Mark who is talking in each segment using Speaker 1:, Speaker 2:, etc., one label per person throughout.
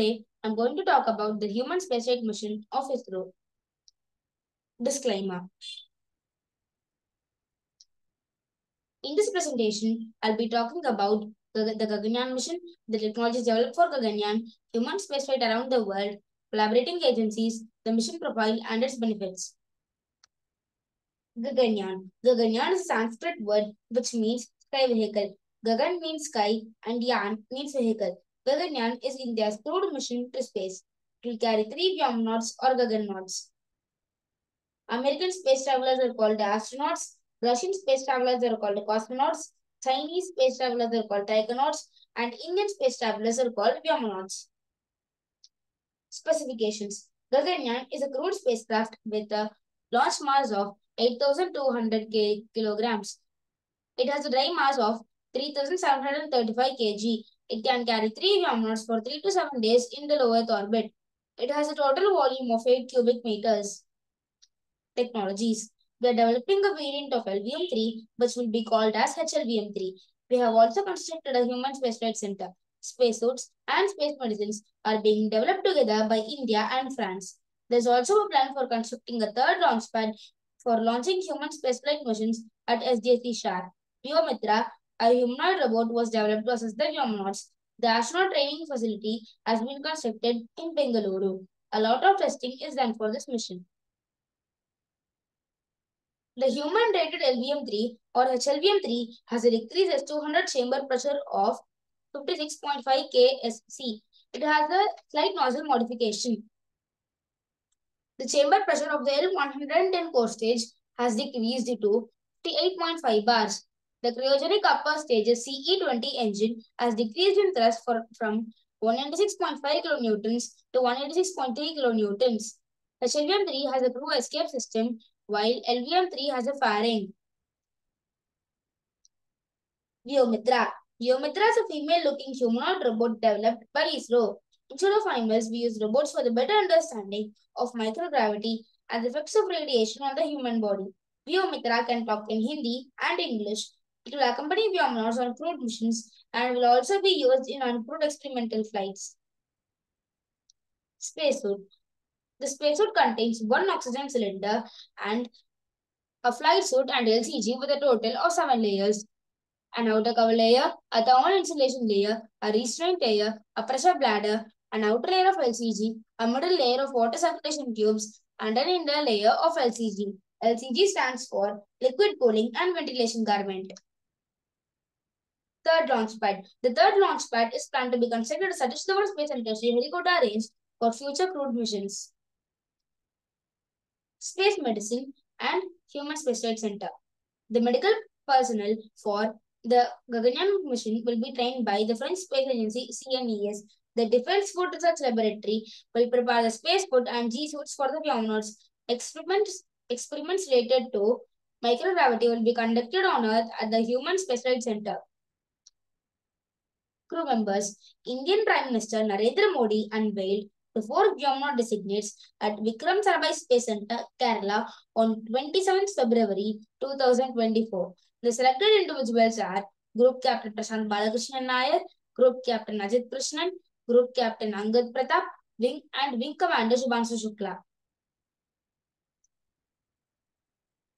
Speaker 1: Today, I'm going to talk about the human spaceflight mission of ISRO. Disclaimer. In this presentation, I'll be talking about the, Gaganyaan mission, the technologies developed for Gaganyaan, human spaceflight around the world, collaborating agencies, the mission profile, and its benefits. Gaganyaan. Gaganyaan is a Sanskrit word which means sky vehicle. Gagan means sky and Yan means vehicle. Gaganyaan is India's crewed mission to space. It will carry three Vyomanauts or Gaganauts. American space travelers are called astronauts. Russian space travelers are called cosmonauts. Chinese space travelers are called taikonauts. And Indian space travelers are called Vyomanauts. Specifications. Gaganyaan is a crewed spacecraft with a launch mass of 8,200 kilograms. It has a dry mass of 3,735 kg. It can carry three Vyomanauts for 3 to 7 days in the low Earth orbit. It has a total volume of 8 cubic meters. Technologies. We are developing a variant of LVM-3 which will be called as HLVM-3. We have also constructed a human spaceflight center. Spacesuits and space medicines are being developed together by India and France. There's also a plan for constructing a third launch pad for launching human spaceflight missions at SDSC Shar. Vyommitra, a humanoid robot, was developed to assist the Vyomanauts. The astronaut training facility has been constructed in Bengaluru. A lot of testing is done for this mission. The human rated LVM-3 or HLVM-3 has a decreased S200 chamber pressure of 56.5 ksc. It has a slight nozzle modification. The chamber pressure of the L110 core stage has decreased to 58.5 bars. The cryogenic upper stage's CE20 engine has decreased in thrust for, from 196.5 kilonewtons to 186.3 kilonewtons. HLVM-3 has a crew escape system while LVM-3 has a fairing. Vyommitra. Vyommitra is a female-looking humanoid robot developed by ISRO. Instead of animals, we use robots for the better understanding of microgravity and the effects of radiation on the human body. Vyommitra can talk in Hindi and English. It will accompany Vyomanauts on crewed missions and will also be used in uncrewed experimental flights. Spacesuit. The spacesuit contains one oxygen cylinder and a flight suit and LCG with a total of seven layers. An outer cover layer, a thermal insulation layer, a restraint layer, a pressure bladder, an outer layer of LCG, a middle layer of water circulation tubes, and an inner layer of LCG. LCG stands for liquid cooling and ventilation garment. Third launch pad. The third launch pad is planned to be constructed at Satish Dhawan Space Center, Sriharikota range for future crewed missions. Space Medicine and Human Spaceflight Center. The medical personnel for the Gaganyaan mission will be trained by the French Space Agency CNES. The Defense Food Research Laboratory will prepare the space food and G-suits for the Vyomanauts. Experiments, experiments related to microgravity will be conducted on Earth at the Human Spaceflight Center. Crew members, Indian Prime Minister Narendra Modi unveiled the four Vyomanaut designates at Vikram Sarabhai Space Center, Kerala on 27th February 2024. The selected individuals are Group Captain Prashant Balakrishnan Nair, Group Captain Ajit Krishnan, Group Captain Angad Pratap, Wing and Wing Commander Shubhanshu Shukla.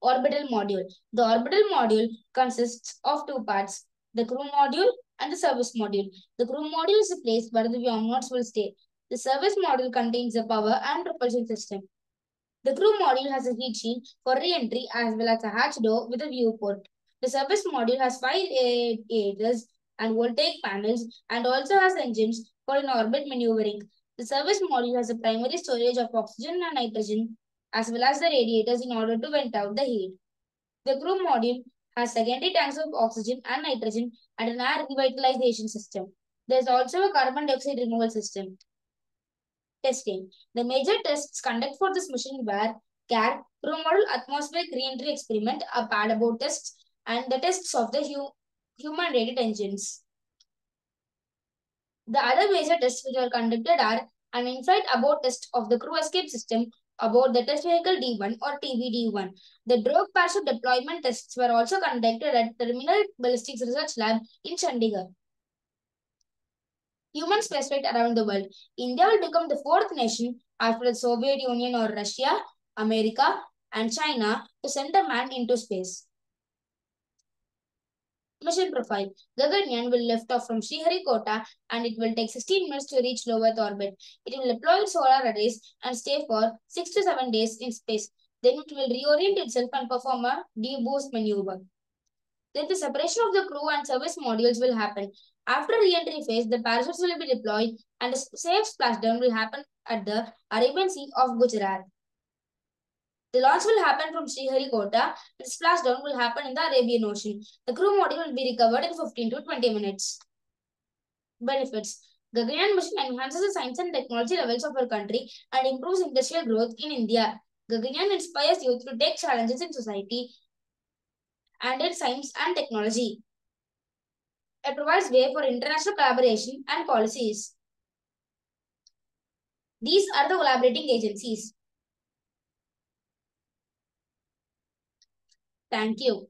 Speaker 1: Orbital Module. The orbital module consists of two parts, the crew module and the service module. The crew module is the place where the Vyomanauts will stay. The service module contains the power and propulsion system. The crew module has a heat shield for re-entry as well as a hatch door with a viewport. The service module has five aviators and voltaic panels and also has engines for in-orbit maneuvering. The service module has a primary storage of oxygen and nitrogen as well as the radiators in order to vent out the heat. The crew module has secondary tanks of oxygen and nitrogen and an air revitalization system. There is also a carbon dioxide removal system. Testing. The major tests conducted for this mission were CAR, crew module atmospheric re-entry experiment, a pad abort tests, and the tests of the hu human rated engines. The other major tests which were conducted are an in-flight abort test of the crew escape system aboard the test vehicle D1 or TVD1. The drogue parachute deployment tests were also conducted at Terminal Ballistics Research Lab in Chandigarh. human spaceflight around the world. India will become the fourth nation after the Soviet Union or Russia, America, and China to send a man into space. Mission profile. The Gaganyaan will lift off from Sriharikota and it will take 16 minutes to reach low Earth orbit. It will deploy its solar arrays and stay for 6 to 7 days in space. Then it will reorient itself and perform a deboost maneuver. Then the separation of the crew and service modules will happen. After re-entry phase, the parachutes will be deployed and a safe splashdown will happen at the Arabian Sea of Gujarat. The launch will happen from Sriharikota and splashdown will happen in the Arabian Ocean. The crew module will be recovered in 15 to 20 minutes. Benefits Gaganyaan mission enhances the science and technology levels of our country and improves industrial growth in India. Gaganyaan inspires youth to take challenges in society and in science and technology. It provides way for international collaboration and policies. These are the collaborating agencies. Thank you.